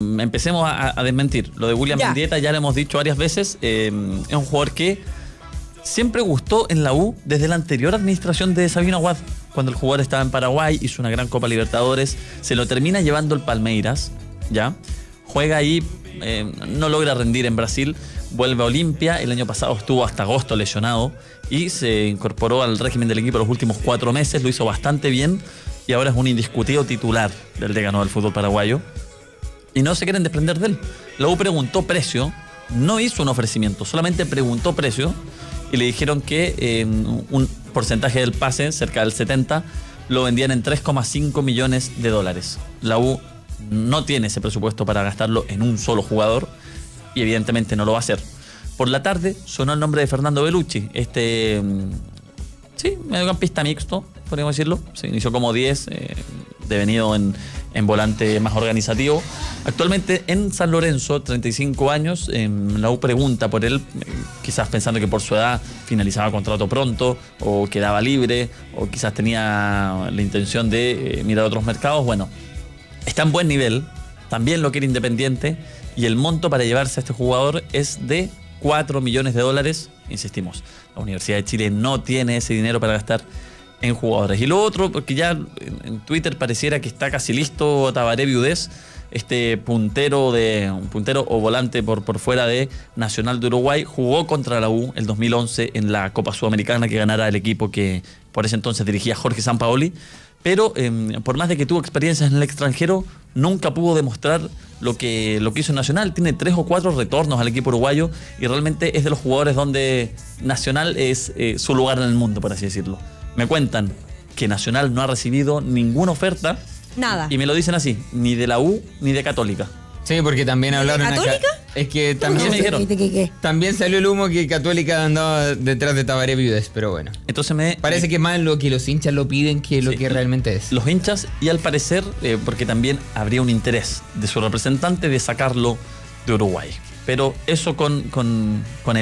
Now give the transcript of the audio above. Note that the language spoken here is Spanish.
empecemos a, a desmentir. Lo de William Ya. Mendieta ya lo hemos dicho varias veces. eh, es un jugador que siempre gustó en la U desde la anterior administración de Sabino Aguad. Cuando el jugador estaba en Paraguay, hizo una gran Copa Libertadores, se lo termina llevando el Palmeiras, ¿ya? Juega ahí, eh, no logra rendir en Brasil, vuelve a Olimpia, el año pasado estuvo hasta agosto lesionado y se incorporó al régimen del equipo los últimos cuatro meses, lo hizo bastante bien y ahora es un indiscutido titular del decano del fútbol paraguayo y no se quieren desprender de él. La U preguntó precio, no hizo un ofrecimiento, solamente preguntó precio y le dijeron que eh, un porcentaje del pase, cerca del 70, lo vendían en 3,5 millones de dólares. La U no tiene ese presupuesto para gastarlo en un solo jugador y evidentemente no lo va a hacer. Por la tarde sonó el nombre de Fernando Belucci, este mm, Sí, mediocampista mixto, podríamos decirlo. Se inició como 10, eh, devenido en, en volante más organizativo. Actualmente en San Lorenzo, 35 años, en la U pregunta por él, eh, quizás pensando que por su edad finalizaba contrato pronto, o quedaba libre, o quizás tenía la intención de eh, mirar otros mercados. Bueno, está en buen nivel, también lo quiere Independiente, y el monto para llevarse a este jugador es de 4 millones de dólares. Insistimos, la Universidad de Chile no tiene ese dinero para gastar en jugadores. Y lo otro, porque ya en, Twitter pareciera que está casi listo Tabaré Viudés, este puntero de un puntero o volante por, por fuera de Nacional de Uruguay, jugó contra la U el 2011 en la Copa Sudamericana que ganara el equipo que por ese entonces dirigía Jorge Sampaoli pero eh, por más de que tuvo experiencias en el extranjero, nunca pudo demostrar lo que, lo que hizo Nacional. Tiene tres o cuatro retornos al equipo uruguayo y realmente es de los jugadores donde Nacional es eh, su lugar en el mundo, por así decirlo. Me cuentan que Nacional no ha recibido ninguna oferta Nada. y me lo dicen así, ni de la U ni de Católica. Sí, porque también hablaron acá- Católica? Es que ¿Qué también, me dijeron? ¿Qué, qué, qué? también salió el humo que Católica andaba detrás de Tabaré Viudes, pero bueno. Entonces me... Parece que es más lo que los hinchas lo piden que lo Sí. que realmente es. los hinchas y al parecer, eh, porque también habría un interés de su representante de sacarlo de Uruguay. Pero eso con, con, con